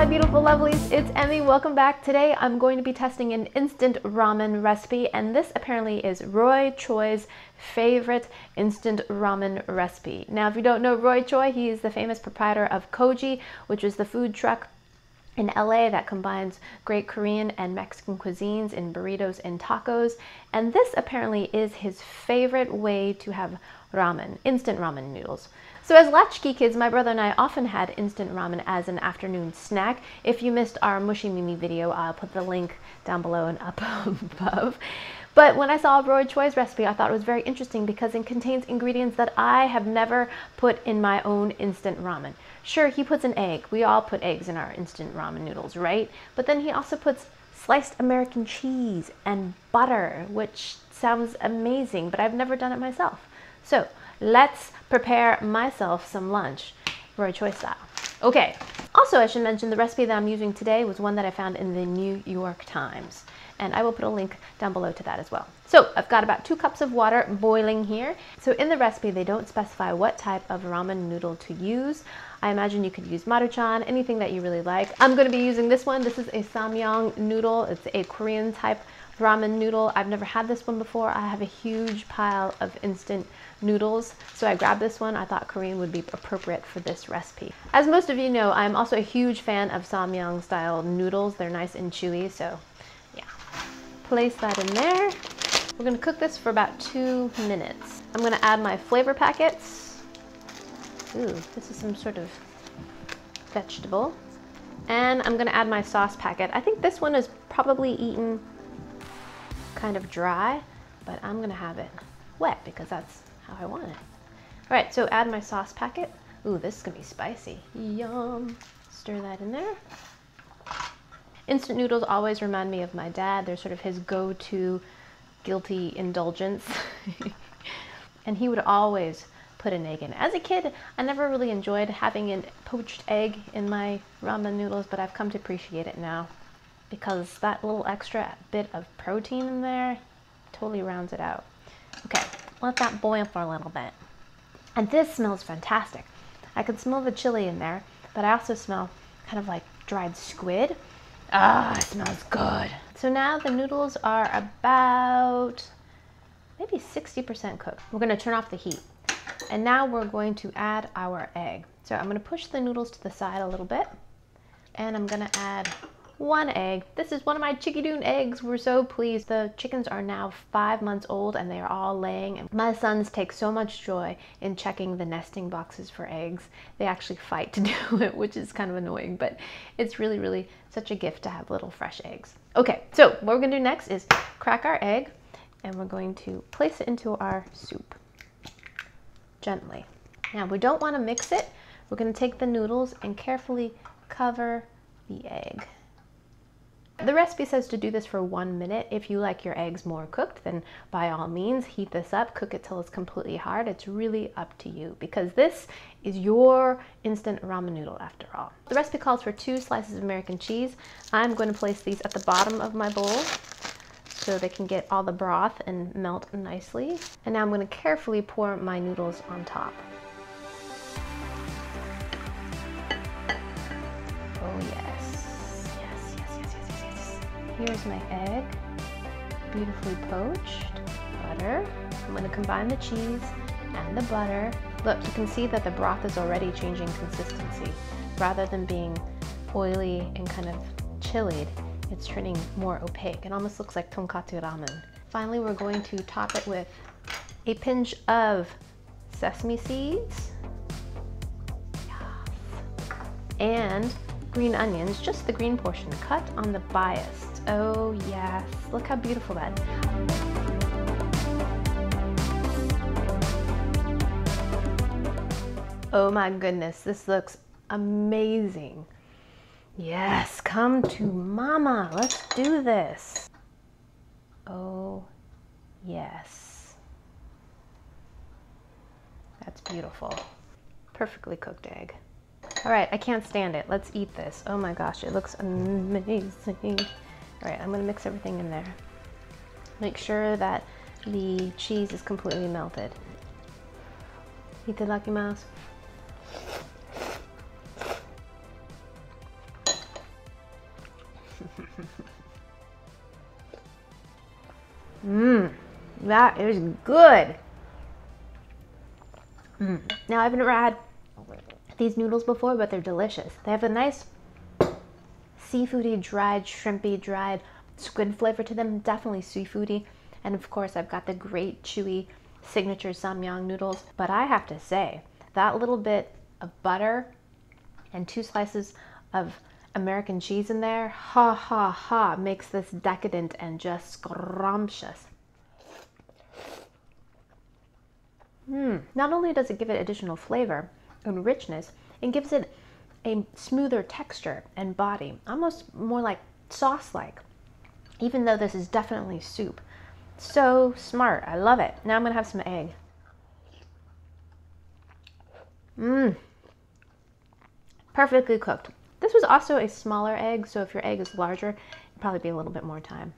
my beautiful lovelies, it's Emmy. Welcome back. Today I'm going to be testing an instant ramen recipe and this apparently is Roy Choi's favorite instant ramen recipe. Now if you don't know Roy Choi, he is the famous proprietor of Kogi, which is the food truck in LA that combines great Korean and Mexican cuisines in burritos and tacos. And this apparently is his favorite way to have ramen, instant ramen noodles. So as latchkey kids, my brother and I often had instant ramen as an afternoon snack. If you missed our Mushy Mimi video, I'll put the link down below and up above. But when I saw Roy Choi's recipe, I thought it was very interesting because it contains ingredients that I have never put in my own instant ramen. Sure, he puts an egg. We all put eggs in our instant ramen noodles, right? But then he also puts sliced American cheese and butter, which sounds amazing, but I've never done it myself. So let's prepare myself some lunch, Roy Choi style. Okay, also I should mention the recipe that I'm using today was one that I found in the New York Times and I will put a link down below to that as well. So I've got about two cups of water boiling here. So in the recipe, they don't specify what type of ramen noodle to use. I imagine you could use maruchan, anything that you really like. I'm gonna be using this one. This is a samyang noodle. It's a Korean type ramen noodle. I've never had this one before. I have a huge pile of instant noodles, so I grabbed this one. I thought Korean would be appropriate for this recipe. As most of you know, I'm also a huge fan of samyang style noodles. They're nice and chewy, so yeah. Place that in there. We're gonna cook this for about two minutes. I'm gonna add my flavor packets. Ooh, this is some sort of vegetable. And I'm gonna add my sauce packet. I think this one is probably eaten kind of dry, but I'm gonna have it wet because that's how I want it. All right, so add my sauce packet. Ooh, this is gonna be spicy. Yum. Stir that in there. Instant noodles always remind me of my dad. They're sort of his go-to guilty indulgence. and he would always put an egg in. As a kid, I never really enjoyed having a poached egg in my ramen noodles, but I've come to appreciate it now because that little extra bit of protein in there totally rounds it out. Okay, let that boil for a little bit. And this smells fantastic. I can smell the chili in there, but I also smell kind of like dried squid. Ah, it smells good. So now the noodles are about maybe 60% cooked. We're gonna turn off the heat. And now we're going to add our egg. So I'm gonna push the noodles to the side a little bit. And I'm gonna add one egg. This is one of my Chickadoon eggs. We're so pleased. The chickens are now five months old and they are all laying. And my sons take so much joy in checking the nesting boxes for eggs. They actually fight to do it, which is kind of annoying, but it's really, really such a gift to have little fresh eggs. Okay, so what we're gonna do next is crack our egg and we're going to place it into our soup gently. Now we don't wanna mix it. We're gonna take the noodles and carefully cover the egg. The recipe says to do this for one minute. If you like your eggs more cooked, then by all means heat this up, cook it till it's completely hard. It's really up to you because this is your instant ramen noodle after all. The recipe calls for two slices of American cheese. I'm going to place these at the bottom of my bowl so they can get all the broth and melt nicely. And now I'm going to carefully pour my noodles on top. Oh yeah. Here's my egg, beautifully poached, butter. I'm gonna combine the cheese and the butter. Look, you can see that the broth is already changing consistency. Rather than being oily and kind of chillied, it's turning more opaque. It almost looks like tonkatsu ramen. Finally, we're going to top it with a pinch of sesame seeds. Yes. And green onions, just the green portion, cut on the bias. Oh yes, look how beautiful that is. Oh my goodness, this looks amazing. Yes, come to mama. Let's do this. Oh, yes. That's beautiful. Perfectly cooked egg. All right, I can't stand it. Let's eat this. Oh my gosh, it looks amazing. All right, I'm gonna mix everything in there. Make sure that the cheese is completely melted. Itadakimasu. Mmm, that is good. Mm. Now, I've never had these noodles before, but they're delicious. They have a nice seafoody, dried, shrimpy, dried squid flavor to them, definitely seafoody. And of course, I've got the great chewy signature samyang noodles. But I have to say, that little bit of butter and two slices of American cheese in there, ha ha ha, makes this decadent and just scrumptious. Mm. Not only does it give it additional flavor and richness, it gives it a smoother texture and body, almost more like sauce-like, even though this is definitely soup. So smart, I love it. Now I'm gonna have some egg. Mmm, perfectly cooked. This was also a smaller egg, so if your egg is larger, it'd probably be a little bit more time.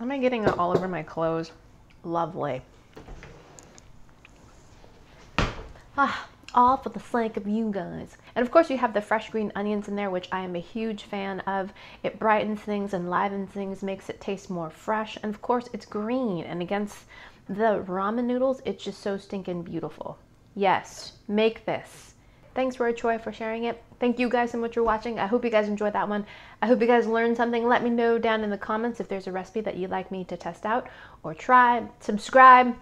Am I getting it all over my clothes? Lovely. Ah, all for the sake of you guys. And of course you have the fresh green onions in there, which I am a huge fan of. It brightens things, enlivens things, makes it taste more fresh. And of course it's green and against the ramen noodles, it's just so stinking beautiful. Yes, make this. Thanks Roy Choi for sharing it. Thank you guys so much for watching. I hope you guys enjoyed that one. I hope you guys learned something. Let me know down in the comments if there's a recipe that you'd like me to test out or try. Subscribe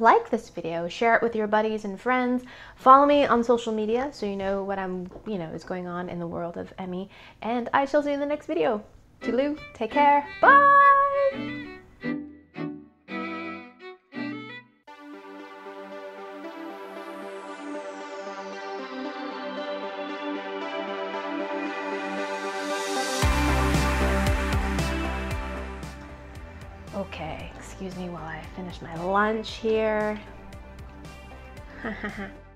like this video, share it with your buddies and friends, follow me on social media so you know what I'm, you know, is going on in the world of Emmy, and I shall see you in the next video. Toodaloo, take care, bye! Excuse me while I finish my lunch here.